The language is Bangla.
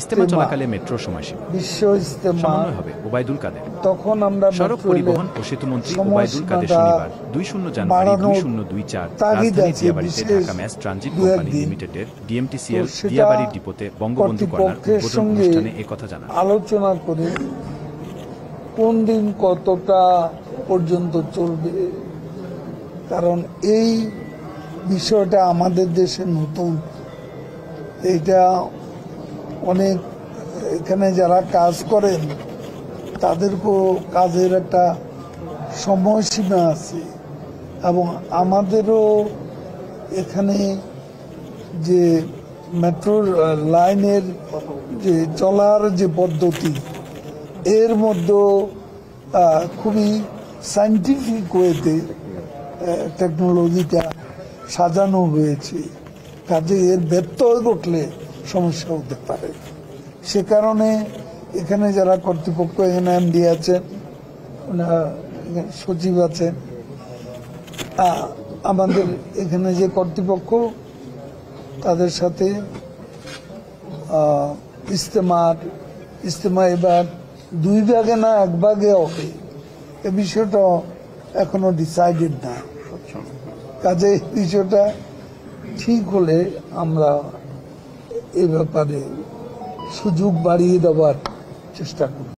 ইস্তেমা চলাকালে মেট্রো সময়সীমা। বিশ্ব ইস্তেমা হবে ওবায়দুল কাদের। তখন আমরা সড়ক পরিবহন ও সেতুমন্ত্রী সময়সীমাটা ওবায়দুল কাদের শনিবার দুই শূন্য জানুয়ারি দুই শূন্য দুই চার রাজধানী দিয়াবাড়িতে ঢাকা ম্যাস ট্রানজিট কোম্পানি লিমিটেডের ডিএমটিসিএল ডিপোতে বঙ্গবন্ধু কর্নার উদ্বোধন অনুষ্ঠানে একথা জানান। আলোচনা করে কোন দিন কতটা পর্যন্ত চলবে। কারণ এই বিষয়টা আমাদের দেশে নতুন। এটা অনেক এখানে যারা কাজ করেন তাদেরকেও কাজের একটা সময়সীমা আছে। এবং আমাদেরও এখানে যে মেট্রোর আহ, লাইনের যে চলার যে পদ্ধতি এর মধ্যে খুবই সাইন্টিফিক ওয়েতে টেকনোলজিটা সাজানো হয়েছে। কাজে এর ব্যত্যয় ঘটলে সমস্যা হতে পারে। সে কারণে এখানে যারা কর্তৃপক্ষ এখানে এমডি আছেন সচিব আছেন আমাদের এখানে যে কর্তৃপক্ষ তাদের সাথে ইস্তেমার ইস্তেমা এবার দুই ভাগে না এক ভাগে হবে। এ বিষয়টা এখনও ডিসাইডেড না। কাজে এই বিষয়টা ঠিক হলে আমরা এ ব্যাপারে সুযোগ বাড়িয়ে দেওয়ার চেষ্টা করব